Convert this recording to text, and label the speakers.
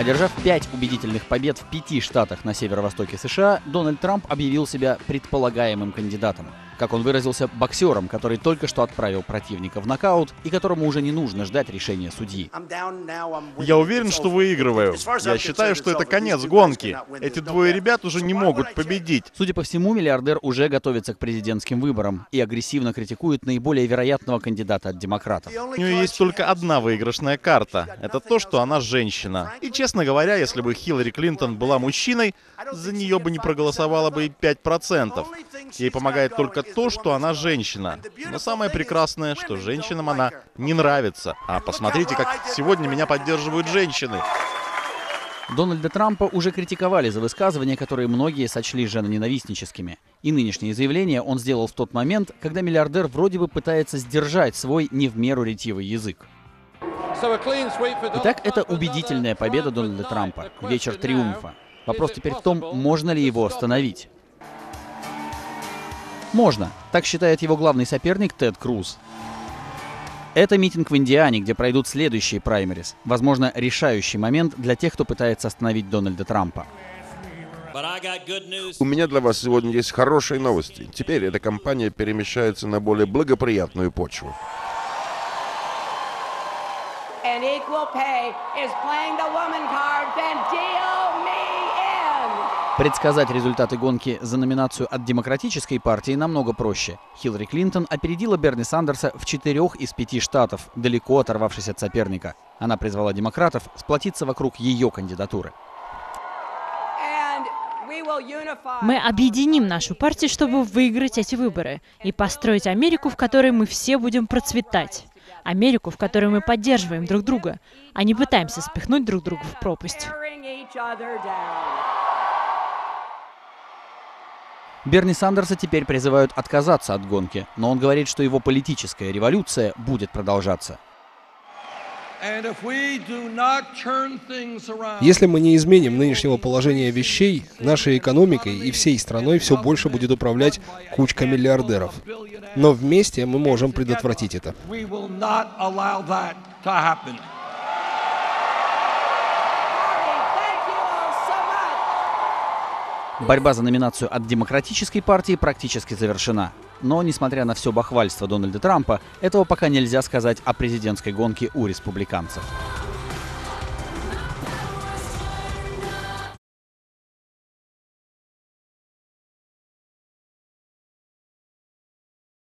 Speaker 1: Одержав пять убедительных побед в пяти штатах на северо-востоке США, Дональд Трамп объявил себя предполагаемым кандидатом как он выразился, боксером, который только что отправил противника в нокаут и которому уже не нужно ждать решения судьи.
Speaker 2: Я уверен, что выигрываю. Я считаю, что это конец гонки. Эти двое ребят уже не могут победить.
Speaker 1: Судя по всему, миллиардер уже готовится к президентским выборам и агрессивно критикует наиболее вероятного кандидата от демократов.
Speaker 2: У нее есть только одна выигрышная карта. Это то, что она женщина. И, честно говоря, если бы Хиллари Клинтон была мужчиной, за нее бы не проголосовало бы и 5%. Ей помогает только то, что она женщина. Но самое прекрасное, что женщинам она не нравится. А посмотрите, как сегодня меня поддерживают женщины.
Speaker 1: Дональда Трампа уже критиковали за высказывания, которые многие сочли женоненавистнитическими. И нынешнее заявление он сделал в тот момент, когда миллиардер вроде бы пытается сдержать свой не в меру ретивый язык. Итак, это убедительная победа Дональда Трампа. Вечер триумфа. Вопрос теперь в том, можно ли его остановить. Можно. Так считает его главный соперник Тед Круз. Это митинг в Индиане, где пройдут следующие праймерис. Возможно, решающий момент для тех, кто пытается остановить Дональда Трампа.
Speaker 3: У меня для вас сегодня есть хорошие новости. Теперь эта кампания перемещается на более благоприятную почву. And equal pay is playing the woman card,
Speaker 1: Предсказать результаты гонки за номинацию от Демократической партии намного проще. Хиллари Клинтон опередила Берни Сандерса в четырех из пяти штатов, далеко оторвавшись от соперника. Она призвала демократов сплотиться вокруг ее кандидатуры.
Speaker 4: Мы объединим нашу партию, чтобы выиграть эти выборы и построить Америку, в которой мы все будем процветать. Америку, в которой мы поддерживаем друг друга, а не пытаемся спихнуть друг друга в пропасть.
Speaker 1: Берни Сандерса теперь призывают отказаться от гонки, но он говорит, что его политическая революция будет продолжаться.
Speaker 5: Если мы не изменим нынешнего положения вещей, нашей экономикой и всей страной все больше будет управлять кучка миллиардеров. Но вместе мы можем предотвратить это.
Speaker 1: Борьба за номинацию от Демократической партии практически завершена. Но, несмотря на все бахвальство Дональда Трампа, этого пока нельзя сказать о президентской гонке у республиканцев.